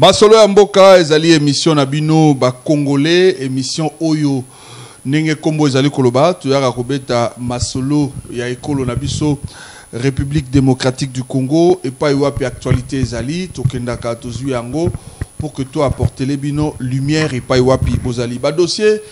masolo ya mboka ezali émission na bino bacongolais émission oyo ndenge nkombo ezali koloba toyaka kobeta masolo ya ekolo na république démocratique du congo epai wapi actualité ezali tokendaka tozwi yango pour que to apportele bino lumière epai wapi bozali. Badossier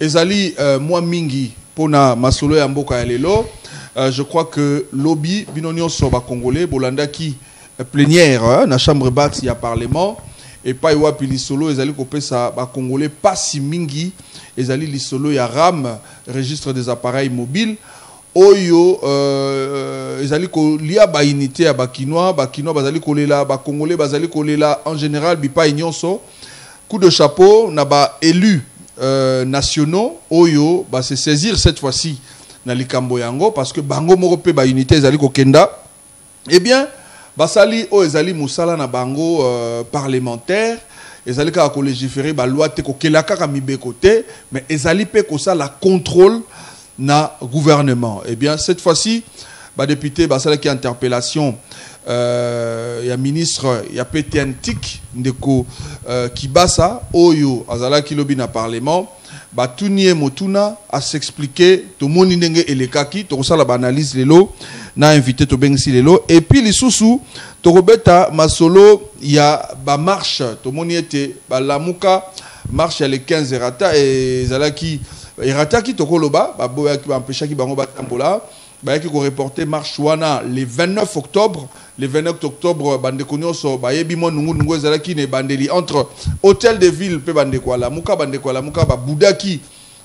ezali euh, mwa mingi mpona masolo ya mboka euh, je crois que lobi bino nyonso bacongolais bolandaki euh, plénière hein, na chambre basse ya parlement epai wapi lisolo ezali kopesa bacongolais pasi mingi. Ezali lisolo ya ram registre des appareils mobiles. Oyo euh, ezali kolia baunité ya bakinois bakinois bazali kolela bacongolais bazali kolela en général bipai nyonso. Coup de chapeau na baélus euh, nationaux. Oyo base saisir cette fois-ci na likambo yango parce que bango moko mpe baunité ezali kokenda. Eh bien basali oyo ezali mosala na bango euh, parlementaire. Ezali kaka kolégiférer baloi te kokela kaka mibeko te mais ezali mpe kosala contrôle na gouvernement. Eh bien cette fois-ci badéputé basalaki interpellation euh, ya ministre ya ptn tik ndeko euh, kibasa oyo azalaki lobi na parlement batuni ye motuna asexplike tomoni ndenge elekaki tokosala baanalyse lelo na invité tobengisi lelo. Epuis lisusu tokobeta masolo ya bamarshe tomoni ete balamuka marshe ya le 15 erata. Ezalaki tokoloba. Baboyaki bampeshaki bango batambola bayaki koreporte marche wana le 29 octobre. Le 29 octobre bandeko nyonso bayebi mwa nungunungu ezalaki na ebandeli entre hôtel de ville mpe bandeko alamuka bandeko alamuka babudaki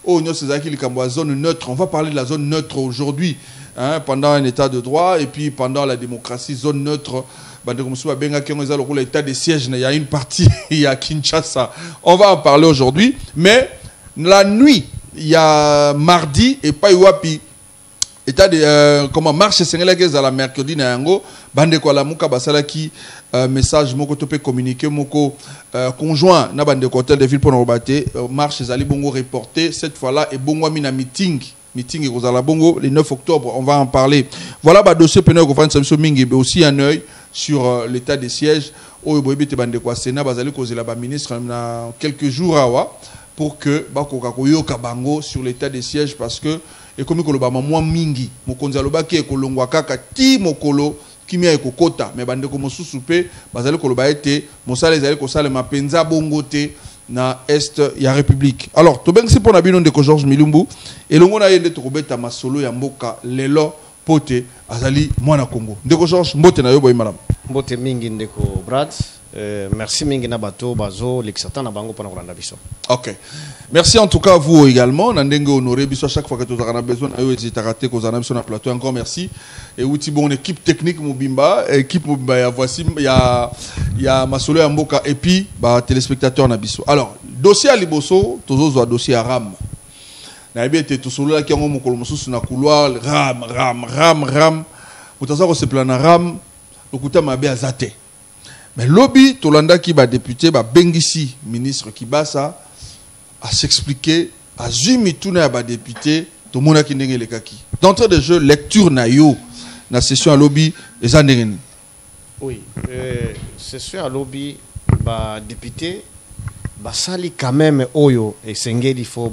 oyo nyonso ezalaki likambo ya zone neutre. On va parler de la zone neutre aujourd'hui hein, pendant un état de droit et puis pendant la démocratie zone neutre. Bandeko mosusu babengaki yango eza lokola état de siège il y a une partie ya kinshasa. On va en parler aujourd'hui mais la nuit il y a mardi epai wapi. État de euh, marche esengelaki ezala mercredi na yango bandeko alamuka basalaki euh, message moko to mpe communiqué moko euh, conjoint na hôtel de ville te euh, marche ezali bongo reporté cette fois là ebongwami na meeting meeting le 9 octobre on va en parler. Voilà badossier pene ekofandisa biso mingi aussi un œil sur euh, l'état des sièges. Oyo boyebi bazali kozela baministre na quelques jours pour que bakoka koyoka bango sur l'état des sièges parce que ekomi kolobama mwa mingi mokonzi alobaki ekolongwa kaka ti mokolo kimia ekokota me bandeko mosusu mpe bazali koloba ete mosala ezali kosalema te na este ya république. Alors tobengisi mpo na bino ndeko georges milumbu elongo na ye nde tokobeta masolo ya mboka lelo mpo te azali mwana congo. Ndeko georges mbote na yo boyi malamu mbote mingi ndeko brad merci mingi na bato bazolekisa ta na bango mpona kolanda biso Ok. Merci en tout cas vous également. Nandenge honoré biso à chaque fois que tu as besoin na yo ezitaka te ko zana biso na plateau encore merci. Et outi bon équipe technique Mobimba, équipe Mobimba ya voici ya ya masolo ya mboka et puis ba téléspectateurs na biso. Alors, dossier à liboso, tozo dossier à RAM. Na yebi ete tosolola ki yango mokolo mosusu na couloir ram ram ram ram. Utaza ko sepela na ram lokuta mabe azate. Mais lobby tolandaki ba député ba bengisi ministre Kibasa à s'expliquer à mituna ya badéputé tomonaki ndenge elekaki d'entrée de jeu lecture na yo na session lobi eza ndenge nini oui euh, session ya lobi badepute basali quand même oyo esengeli fo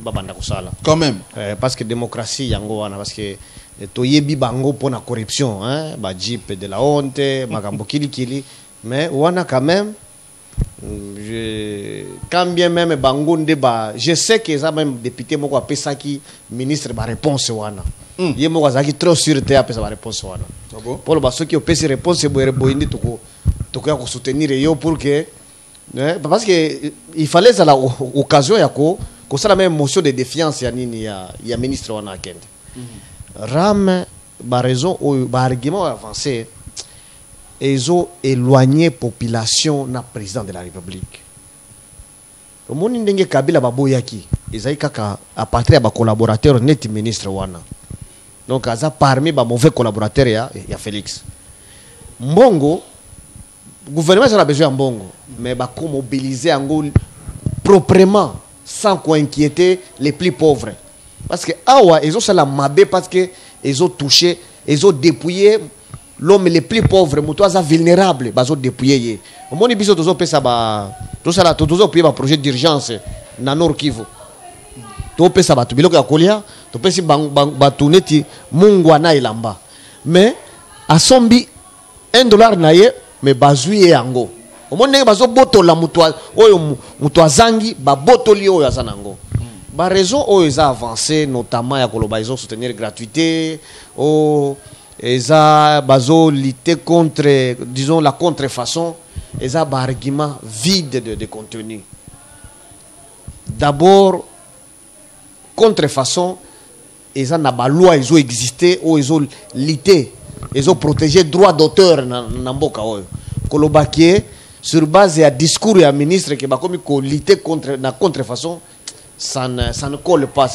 babanda kosala quand même. Euh, parce que démocratie yango wana parce que eh, toyebi bango mpona corruption hein? bajip de la honte makambo kilikili. Mais wana quand même je, quand bien même bango nde ba je sais que eza même député moko apesaki ministre baréponse wana. Mm. ye moko azalaki trop sûr te apesa baréponse wana. Ah ba soki opesi réponse boye boye nde tokoya kosoutenir yo pour que eh, parce que il fallait ezala occasion ya ko kosala même motion de défiance ya nini ya, ya ministre wana akende. Ram baraison oyo baargument oyo avancé ezo éloigner population na président de la république. Omoni ndenge kabila baboyaki ezali kaka a partir ya bacollaborateur neti ministre wana. Donc aza parmi bamauvais collaborateur ya, ya félix. Mbongo gouvernement eza na besoin ya mbongo mais bakomobilize yango proprement sans koinquiéter les plus pauvres. Parce que awa ezosala mabe parce que ezotouche ezodépouiller l'homme le plus pauvre moto aza vulnérable. Bazodépouiller ye omoni biso tozopesa ba tosala to- tozopie baprojet d'urgence na nord kivu. Topesa bato biloko ya kolia topesi bang- bang- bato neti mungwa na elamba. Mais asombi 1 dollar na ye mais bazwi ye yango omoni ndenge bazobotola moto oyo moto azangi babotoli oyo aza nango baraison oyo eza avancé notamment ya koloba ezosoutenir gratuité. O eza bazolite contre disons la contrefaçon. Eza baargument vide de, de contenu. D'abord contrefaçon eza na baloi ezoexiste oyo ezolite ezoprotege droit d'auteur na, na mboka oyo. Kolobaki sur base ya discours ya ministre ke bakomi kolite contre, na contrefaçon ça ne, ça ne colle pas